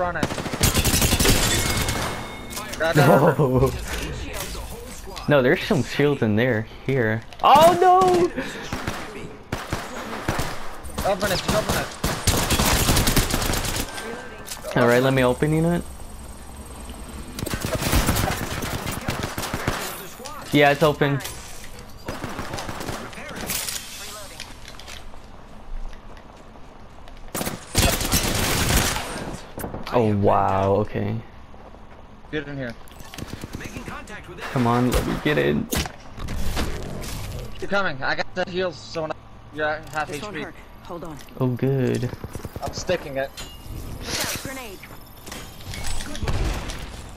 running. No. No, there's some shields in there. Here. Oh no! Open it, open it. Alright, let me open it. Yeah, it's open. Oh, oh wow, okay. Get in here. Making contact with Come on, let me get in. You're coming. I got the heals, so when I, you're at half This won't HP. hurt. Hold on. Oh good. I'm sticking it. Out, grenade.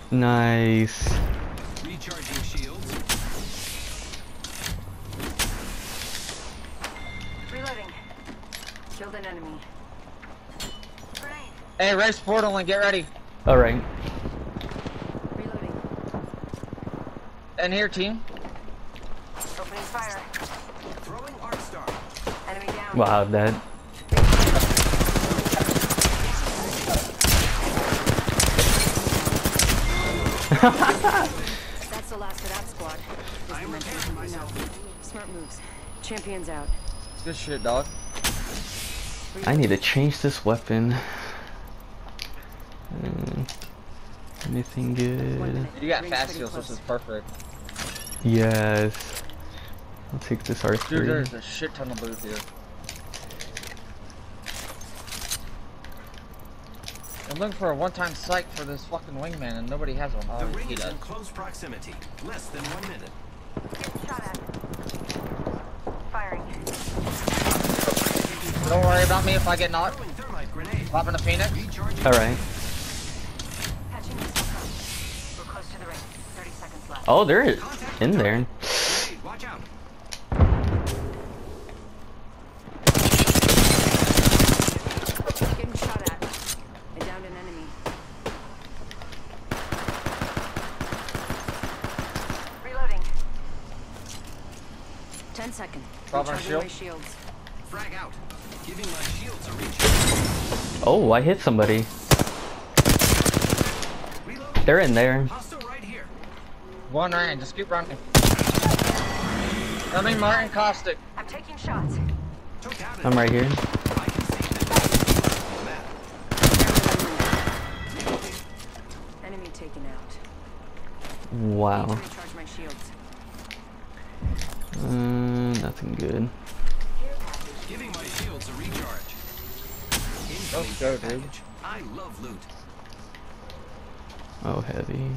Nice. recharging shields. Reloading. Killed an enemy. Grenade. Hey, race portal and get ready. Alright. Reloading. In here, team. Opening fire. Throwing arc star. Enemy down. Wow, that That's the last of that squad. Just to mention who we. Smart moves. Champions out. Good shit, dog. I need to change this weapon. Hmm. anything good? You got fast pretty heals, close. which is perfect. Yes. I'll take this Dude, R3. there's a shit ton of loot here. I'm looking for a one-time sight for this fucking wingman, and nobody has one. The Oh, ring he is does. in close proximity. Less than one minute. Shot at. Firing. Don't worry about me if I get knocked. Throwing. Popping a phoenix. Alright. Patching myself up. We're close to the ring. 30 seconds left. Oh, they're in there. Grenade, Watch out. Getting shot at. I downed an enemy. Reloading. 10 seconds. Drop our Recharging shield. shields. Frag out. Giving my shields a recharge. Oh, I hit somebody. Reloading. They're in there. Hostile right here. One ran, just keep running. I mean, Martin Caustic. I'm taking shots. Took out an I'm right here. I can see them. Map. Enemy taken out. Wow. Need to recharge my shields. Uh, nothing good. Giving my shields a recharge. Let's go, dude. I love loot. Oh, heavy.